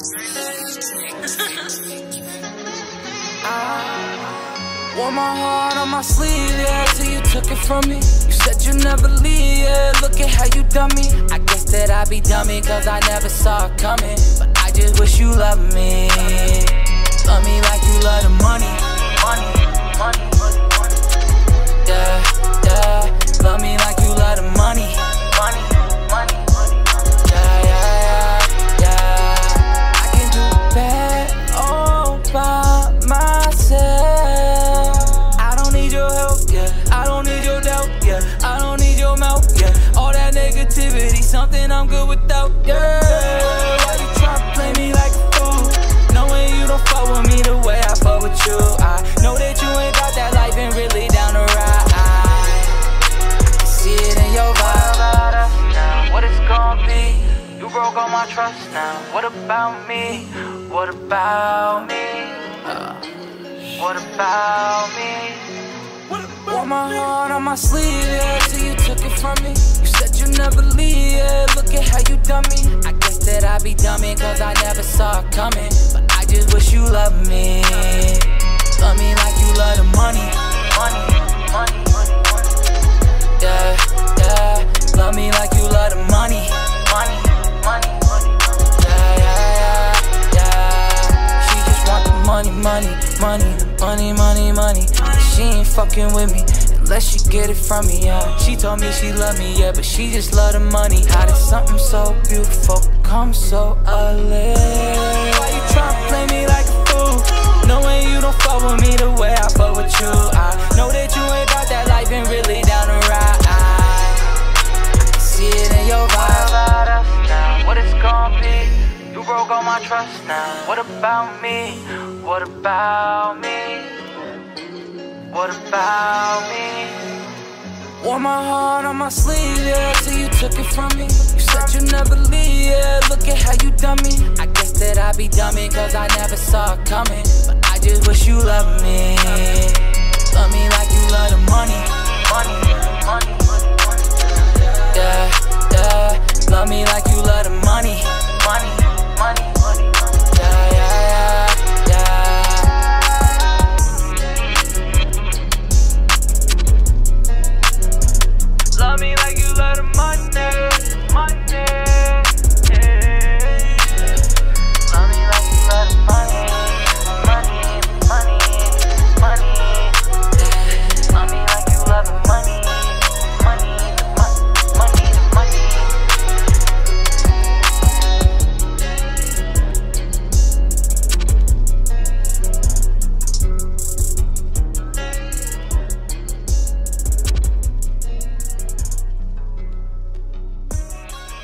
Wore my heart on my sleeve, yeah, till you took it from me. You said you never leave, yeah, look at how you done me. I guess that I be dummy, cause I never saw it coming. But I just wish you loved me. Love me like you love the money. My trust now. What about me? What about me? What about me? Wore my heart on my sleeve, yeah, till you took it from me. You said you never leave, yeah, look at how you done me. I guess that I be dummy, cause I never saw it coming. But I just wish you loved me. Love me like you love the. Money, money, money, money, money. She ain't fucking with me unless she get it from me. Yeah. She told me she love me, yeah, but she just love the money. How did something so beautiful come so ugly? Broke all my trust now. What about me? What about me? What about me? Wore my heart on my sleeve, yeah, till you took it from me. You said you never leave, yeah, look at how you done me. I guess that I be dummy, cause I never saw it coming. But I just wish you loved me. Love me like you love the money. Money,